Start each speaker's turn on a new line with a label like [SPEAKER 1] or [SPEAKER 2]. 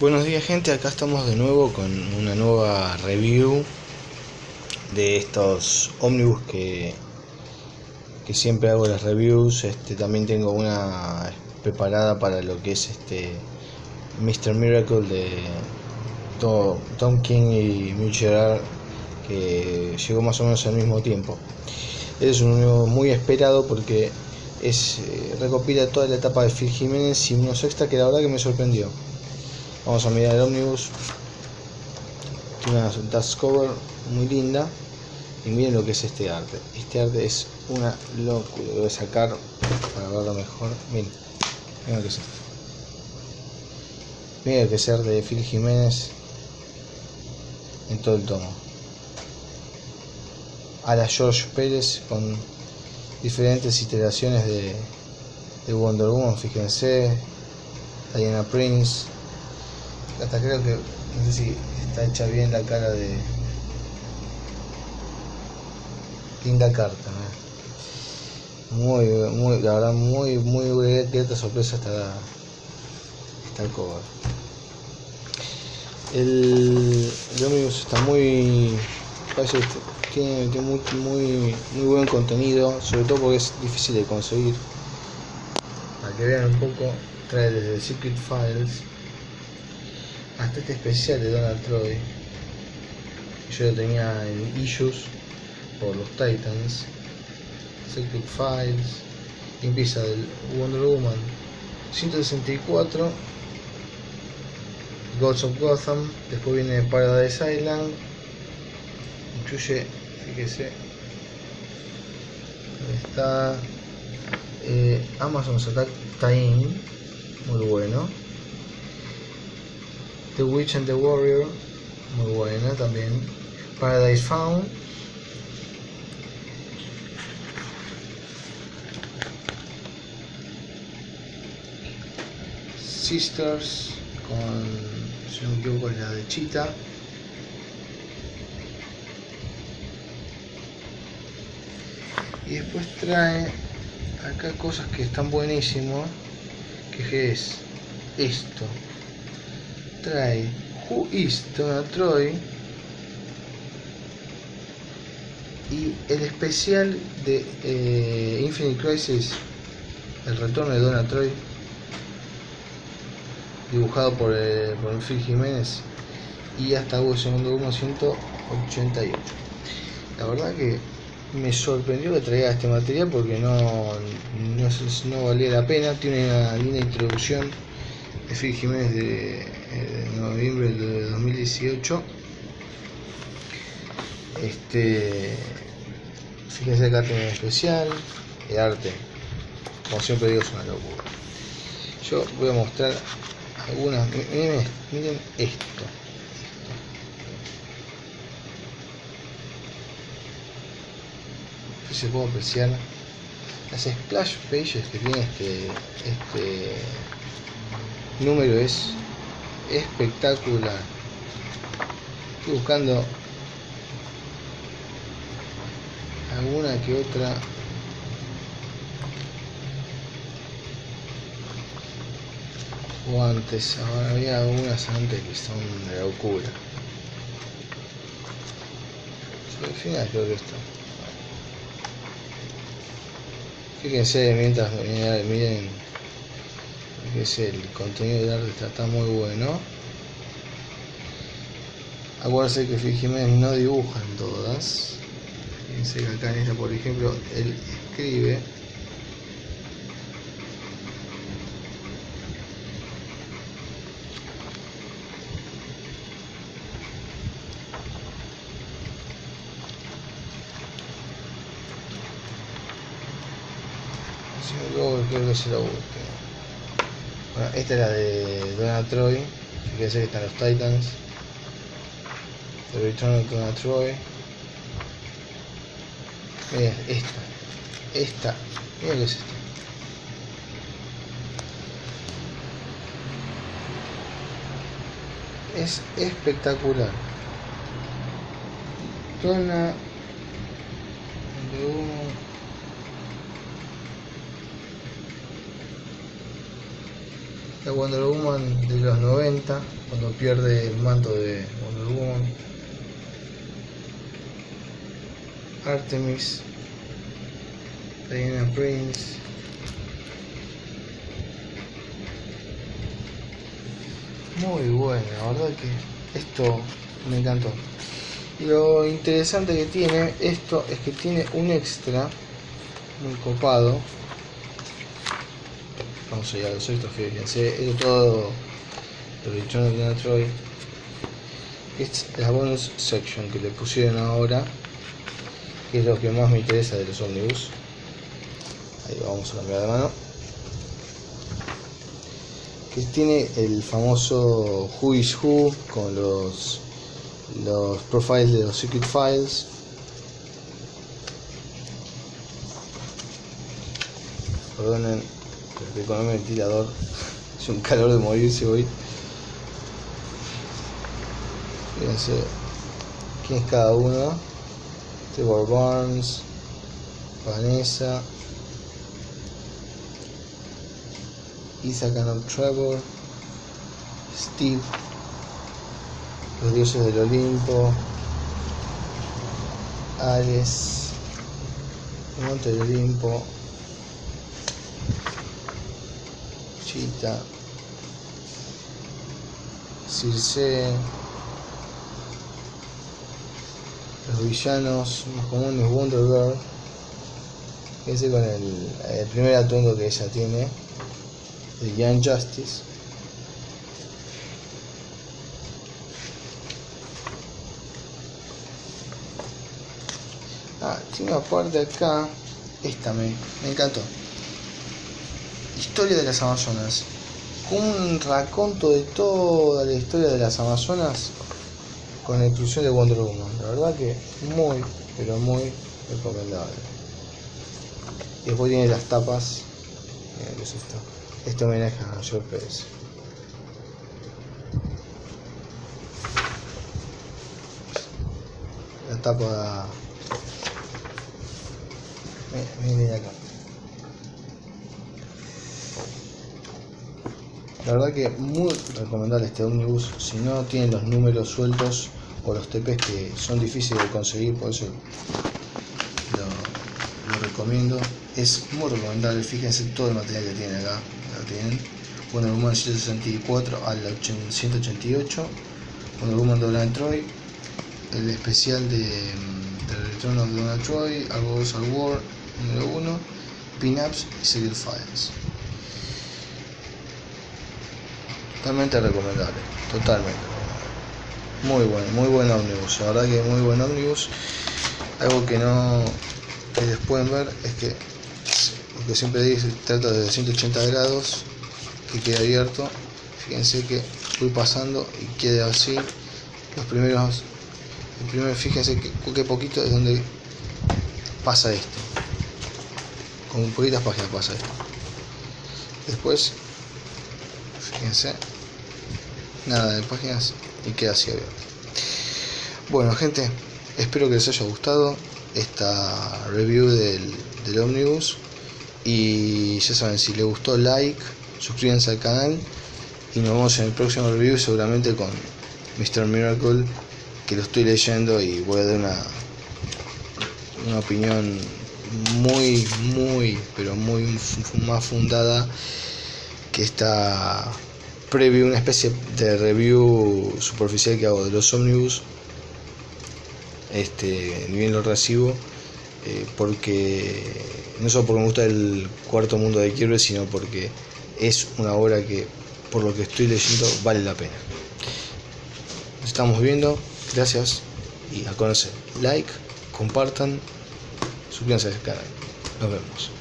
[SPEAKER 1] Buenos días gente, acá estamos de nuevo con una nueva review de estos ómnibus que, que siempre hago las reviews. Este, también tengo una preparada para lo que es este Mr. Miracle de Tom, King y Mitchell que llegó más o menos al mismo tiempo. Es un ómnibus muy esperado porque es eh, recopila toda la etapa de Phil Jiménez y unos extra que la verdad que me sorprendió. Vamos a mirar el ómnibus. Tiene una dust cover muy linda. Y miren lo que es este arte. Este arte es una locura. Lo voy a sacar para verlo mejor. Miren, miren lo que es. Miren que es arte de Phil Jiménez en todo el tomo. A la George Pérez con diferentes iteraciones de, de Wonder Woman, fíjense. Diana Prince, hasta creo que no sé si está hecha bien la cara de linda carta muy muy la verdad muy muy grata sorpresa está está el cover. El, el está muy tiene, tiene muy, muy, muy buen contenido sobre todo porque es difícil de conseguir. Para que vean un poco trae desde Secret Files hasta este especial de Donald Troy. Yo lo tenía en Issues por los Titans, Secret Files, y empieza del Wonder Woman 164, Gods of Gotham, después viene Paradise Island, incluye, fíjese, está eh, Amazon's Attack Time, muy bueno. The Witch and the Warrior, muy buena también. Paradise Found. Sisters, con, si no me equivoco, la de Chita. Y después trae acá cosas que están buenísimos, que es esto trae Who is Donald Troy. Y el especial de eh, Infinite Crisis, el retorno de Donald Troy, dibujado por, eh, por Phil Jiménez y hasta hubo segundo 188. La verdad que me sorprendió que traiga este material porque no, no, no valía la pena, tiene una linda introducción de Phil Jiménez de noviembre de 2018. Este, fíjense acá tiene especial, el arte, como siempre digo, es una locura. Yo voy a mostrar algunas, miren, miren esto. Se puede apreciar las splash pages que tiene este, este número es espectacular. Estoy buscando alguna que otra o antes, ahora había algunas antes que son de locura. Al final creo que esto. Fíjense mientras miren que es el contenido de arte está, muy bueno. Acuérdense que Phil no dibuja en todas. Fíjense que acá en esta por ejemplo él escribe. Si luego creo que se lo guste bueno, esta es la de Donald Troy. Fíjense que están los Titans. The Return of Donald Troy. Miren, esta. Esta. Miren qué es esto. Es espectacular. Donald la Wonder Woman de los 90, cuando pierde el manto de Wonder Woman. Artemis, Diana Prince. Muy bueno, la verdad que esto me encantó. Lo interesante que tiene esto es que tiene un extra muy copado. Vamos a ir a los extras, fíjense, esto es todo de Return of Troy. Esta es la bonus section que le pusieron ahora, que es lo que más me interesa de los omnibus. Ahí vamos a cambiar de mano. Que tiene el famoso Who is Who con los los profiles de los secret files perdonen porque con el ventilador es un calor de morirse hoy fíjense quién es cada uno Trevor Barnes Vanessa Isaac and Trevor Steve los dioses del Olimpo, Ares, monte del Olimpo, Chita, Circe, los villanos más comunes, Wonder Girl, ese con el, el primer atuendo que ella tiene, de Young Justice. Ah, tiene una parte acá. Esta me, me encantó. Historia de las Amazonas. Un raconto de toda la historia de las Amazonas con la inclusión de Wonder Woman. La verdad que muy, pero muy recomendable. Después tiene las tapas. Esto. Este homenaje a George Pérez. La tapa Miren acá. La verdad que muy recomendable este omnibus. Si no tienen los números sueltos o los TPs que son difíciles de conseguir, por eso lo, recomiendo. Es muy recomendable. Fíjense todo el material que tiene acá. Lo tienen. Wonder Woman 164 al 188. Wonder Woman Donald Troy. El especial de, de Return of Donald Troy. Algo al War número 1, Pinups y Secret Files. Totalmente recomendable, totalmente. Muy bueno, muy buen ómnibus, la verdad que muy buen ómnibus. Algo que no les pueden ver es que lo que siempre dice, trata de 180 grados, que quede abierto. Fíjense que voy pasando y queda así. Los primeros, el primer, fíjense que, que poquito es donde pasa esto con poquitas páginas pasa esto después fíjense nada de páginas y queda así abierto bueno gente espero que les haya gustado esta review del, del omnibus y ya saben si les gustó like suscríbanse al canal y nos vemos en el próximo review seguramente con Mr. Miracle que lo estoy leyendo y voy a dar una una opinión muy, muy, pero muy más fundada que esta preview, una especie de review superficial que hago de los ómnibus. Este, ni bien lo recibo, eh, porque no solo porque me gusta el cuarto mundo de Kirby, sino porque es una obra que, por lo que estoy leyendo, vale la pena. Nos estamos viendo, gracias y a conocer. Like, compartan suscríbanse al canal. Nos vemos.